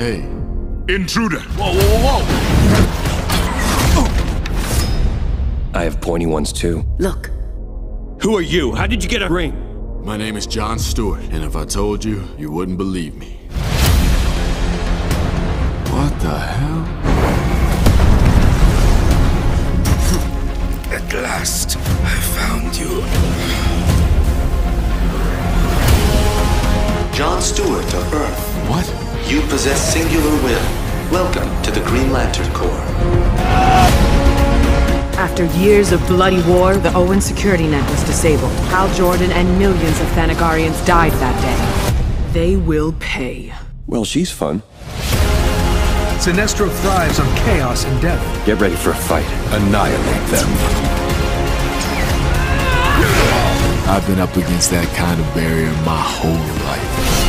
Intruder! Whoa, whoa, whoa! I have pointy ones too. Look. Who are you? How did you get a ring? My name is John Stewart, and if I told you, you wouldn't believe me. What the hell? At last, I found you. John Stewart of Earth. What? You possess singular will. Welcome to the Green Lantern Corps. After years of bloody war, the Oan security net was disabled. Hal Jordan and millions of Thanagarians died that day. They will pay. Well, she's fun. Sinestro thrives on chaos and death. Get ready for a fight. Annihilate them. I've been up against that kind of barrier my whole life.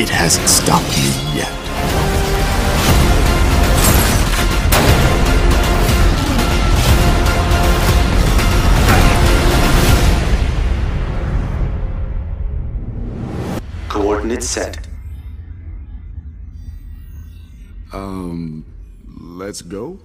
It hasn't stopped me yet. Coordinates set. Um, let's go?